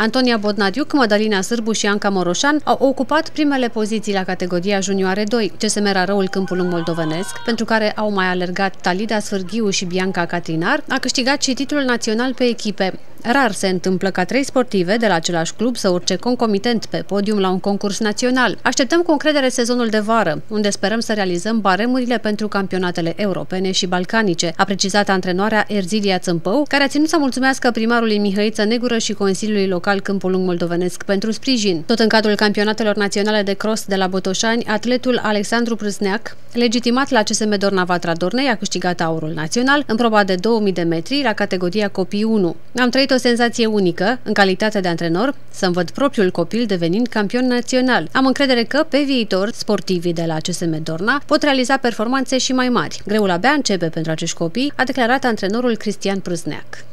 Antonia Bodnariuc, Madalina Sârbu și Anca Moroșan au ocupat primele poziții la categoria junioare 2, CSM Răul Câmpul Lung Moldovenesc, pentru care au mai alergat Talida Sfârghiu și Bianca Catrinar, a câștigat și titlul național pe echipe. Rar se întâmplă ca trei sportive de la același club să urce concomitent pe podium la un concurs național. Așteptăm cu încredere sezonul de vară, unde sperăm să realizăm baremurile pentru campionatele europene și balcanice, a precizat antrenoarea Erzilia Țâmpău, care a ținut să mulțumească primarului Mihăiță Negură și Consiliului Local Câmpul Lung Moldovenesc pentru sprijin. Tot în cadrul campionatelor naționale de cross de la Botoșani, atletul Alexandru Prâsneac, legitimat la CSM Dorna Vatra Dornei, a câștigat aurul național în proba de 2000 de metri la categoria copii 1. Am trăit o senzație unică, în calitate de antrenor, să-mi văd propriul copil devenind campion național. Am încredere că, pe viitor, sportivii de la CSM Dorna pot realiza performanțe și mai mari. Greul abia începe pentru acești copii, a declarat antrenorul Cristian Prâsneac.